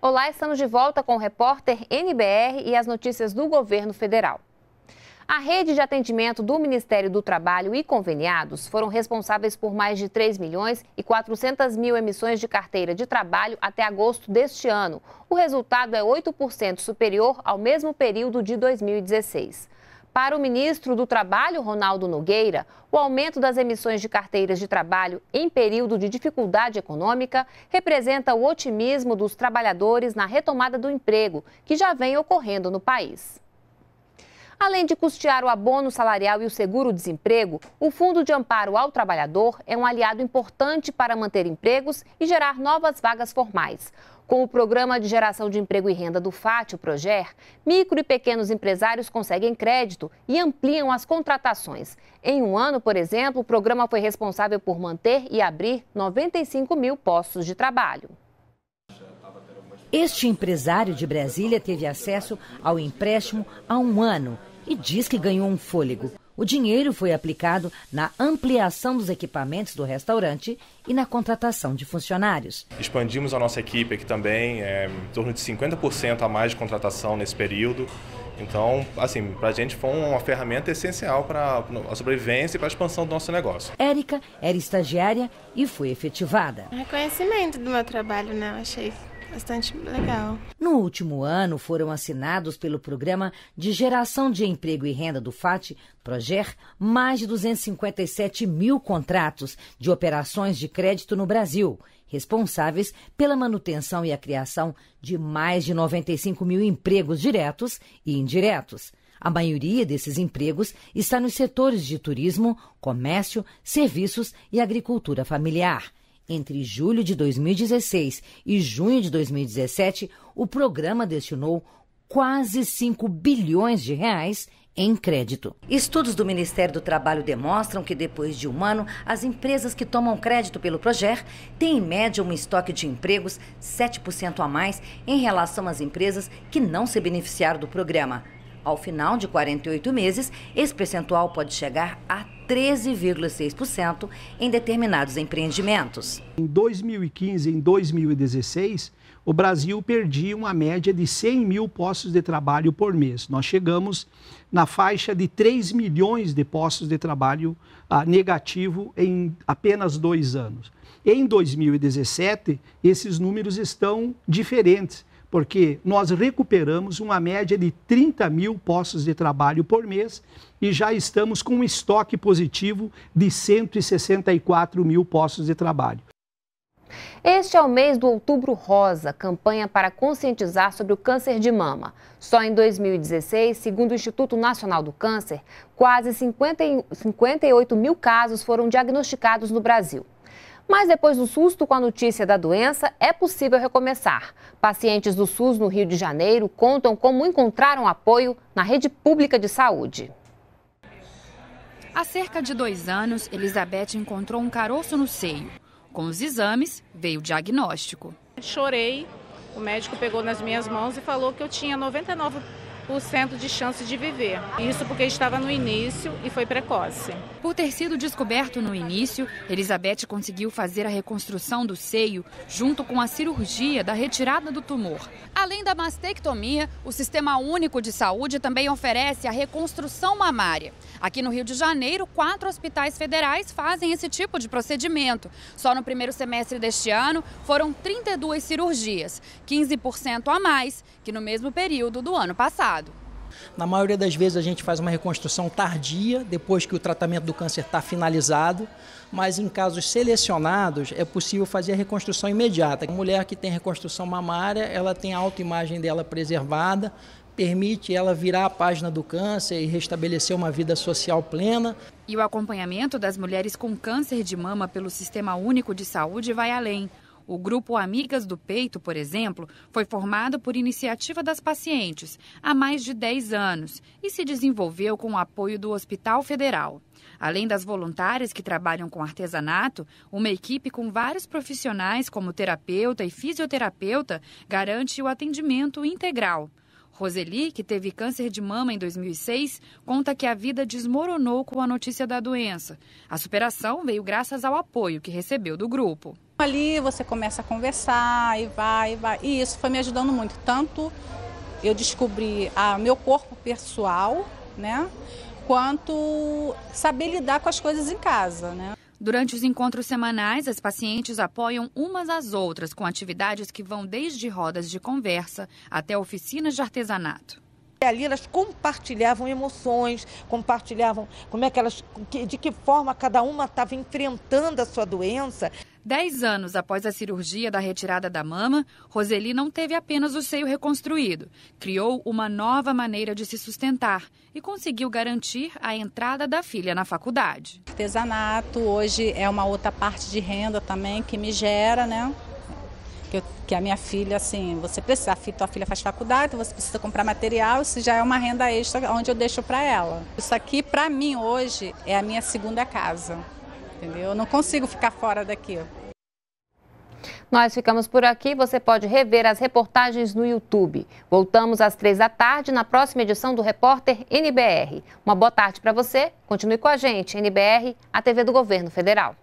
Olá, estamos de volta com o repórter NBR e as notícias do governo federal. A rede de atendimento do Ministério do Trabalho e conveniados foram responsáveis por mais de 3 milhões e 400 mil emissões de carteira de trabalho até agosto deste ano. O resultado é 8% superior ao mesmo período de 2016. Para o ministro do Trabalho, Ronaldo Nogueira, o aumento das emissões de carteiras de trabalho em período de dificuldade econômica representa o otimismo dos trabalhadores na retomada do emprego, que já vem ocorrendo no país. Além de custear o abono salarial e o seguro-desemprego, o Fundo de Amparo ao Trabalhador é um aliado importante para manter empregos e gerar novas vagas formais. Com o Programa de Geração de Emprego e Renda do FAT, o Proger, micro e pequenos empresários conseguem crédito e ampliam as contratações. Em um ano, por exemplo, o programa foi responsável por manter e abrir 95 mil postos de trabalho. Este empresário de Brasília teve acesso ao empréstimo há um ano e diz que ganhou um fôlego. O dinheiro foi aplicado na ampliação dos equipamentos do restaurante e na contratação de funcionários. Expandimos a nossa equipe aqui também, é, em torno de 50% a mais de contratação nesse período. Então, assim, para a gente foi uma ferramenta essencial para a sobrevivência e para a expansão do nosso negócio. Érica era estagiária e foi efetivada. Reconhecimento do meu trabalho, né? Eu achei bastante legal. No último ano, foram assinados pelo Programa de Geração de Emprego e Renda do FAT, Proger, mais de 257 mil contratos de operações de crédito no Brasil, responsáveis pela manutenção e a criação de mais de 95 mil empregos diretos e indiretos. A maioria desses empregos está nos setores de turismo, comércio, serviços e agricultura familiar. Entre julho de 2016 e junho de 2017, o programa destinou quase 5 bilhões de reais em crédito. Estudos do Ministério do Trabalho demonstram que depois de um ano, as empresas que tomam crédito pelo Proger têm em média um estoque de empregos 7% a mais em relação às empresas que não se beneficiaram do programa. Ao final de 48 meses, esse percentual pode chegar a 13,6% em determinados empreendimentos. Em 2015 e em 2016, o Brasil perdia uma média de 100 mil postos de trabalho por mês. Nós chegamos na faixa de 3 milhões de postos de trabalho ah, negativo em apenas dois anos. Em 2017, esses números estão diferentes porque nós recuperamos uma média de 30 mil postos de trabalho por mês e já estamos com um estoque positivo de 164 mil postos de trabalho. Este é o mês do Outubro Rosa, campanha para conscientizar sobre o câncer de mama. Só em 2016, segundo o Instituto Nacional do Câncer, quase 50, 58 mil casos foram diagnosticados no Brasil. Mas depois do susto com a notícia da doença, é possível recomeçar. Pacientes do SUS no Rio de Janeiro contam como encontraram apoio na rede pública de saúde. Há cerca de dois anos, Elizabeth encontrou um caroço no seio. Com os exames, veio o diagnóstico. Chorei, o médico pegou nas minhas mãos e falou que eu tinha 99 de chance de viver. Isso porque estava no início e foi precoce. Por ter sido descoberto no início, Elizabeth conseguiu fazer a reconstrução do seio junto com a cirurgia da retirada do tumor. Além da mastectomia, o Sistema Único de Saúde também oferece a reconstrução mamária. Aqui no Rio de Janeiro, quatro hospitais federais fazem esse tipo de procedimento. Só no primeiro semestre deste ano foram 32 cirurgias, 15% a mais que no mesmo período do ano passado. Na maioria das vezes a gente faz uma reconstrução tardia, depois que o tratamento do câncer está finalizado, mas em casos selecionados é possível fazer a reconstrução imediata. A mulher que tem reconstrução mamária, ela tem a autoimagem dela preservada, permite ela virar a página do câncer e restabelecer uma vida social plena. E o acompanhamento das mulheres com câncer de mama pelo Sistema Único de Saúde vai além. O grupo Amigas do Peito, por exemplo, foi formado por iniciativa das pacientes há mais de 10 anos e se desenvolveu com o apoio do Hospital Federal. Além das voluntárias que trabalham com artesanato, uma equipe com vários profissionais, como terapeuta e fisioterapeuta, garante o atendimento integral. Roseli, que teve câncer de mama em 2006, conta que a vida desmoronou com a notícia da doença. A superação veio graças ao apoio que recebeu do grupo. Ali você começa a conversar e vai, e vai. E isso foi me ajudando muito. Tanto eu descobri o meu corpo pessoal, né? Quanto saber lidar com as coisas em casa, né? Durante os encontros semanais, as pacientes apoiam umas às outras com atividades que vão desde rodas de conversa até oficinas de artesanato. Ali elas compartilhavam emoções, compartilhavam como é que elas, de que forma cada uma estava enfrentando a sua doença. Dez anos após a cirurgia da retirada da mama, Roseli não teve apenas o seio reconstruído. Criou uma nova maneira de se sustentar e conseguiu garantir a entrada da filha na faculdade. Artesanato hoje é uma outra parte de renda também que me gera, né? Que, eu, que, a minha filha, assim, você precisa, a tua filha faz faculdade, você precisa comprar material, isso já é uma renda extra onde eu deixo para ela. Isso aqui, para mim, hoje, é a minha segunda casa, entendeu? Eu não consigo ficar fora daqui. Nós ficamos por aqui. Você pode rever as reportagens no YouTube. Voltamos às três da tarde na próxima edição do Repórter NBR. Uma boa tarde para você. Continue com a gente. NBR, a TV do Governo Federal.